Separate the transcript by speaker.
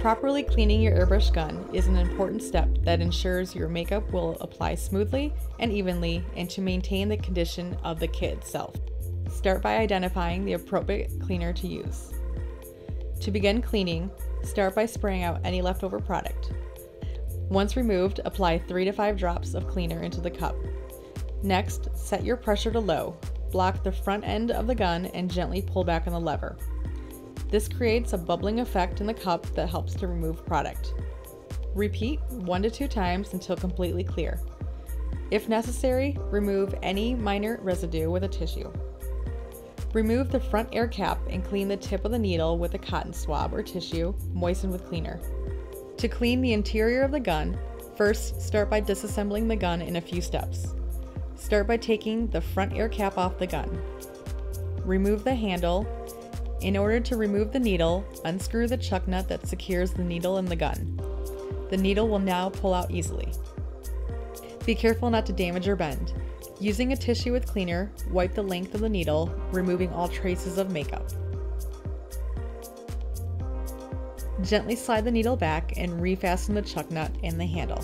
Speaker 1: Properly cleaning your airbrush gun is an important step that ensures your makeup will apply smoothly and evenly and to maintain the condition of the kit itself. Start by identifying the appropriate cleaner to use. To begin cleaning, start by spraying out any leftover product. Once removed, apply 3 to 5 drops of cleaner into the cup. Next, set your pressure to low, block the front end of the gun, and gently pull back on the lever. This creates a bubbling effect in the cup that helps to remove product. Repeat one to two times until completely clear. If necessary, remove any minor residue with a tissue. Remove the front air cap and clean the tip of the needle with a cotton swab or tissue moistened with cleaner. To clean the interior of the gun, first start by disassembling the gun in a few steps. Start by taking the front air cap off the gun. Remove the handle in order to remove the needle, unscrew the chuck nut that secures the needle in the gun. The needle will now pull out easily. Be careful not to damage or bend. Using a tissue with cleaner, wipe the length of the needle, removing all traces of makeup. Gently slide the needle back and refasten the chuck nut and the handle.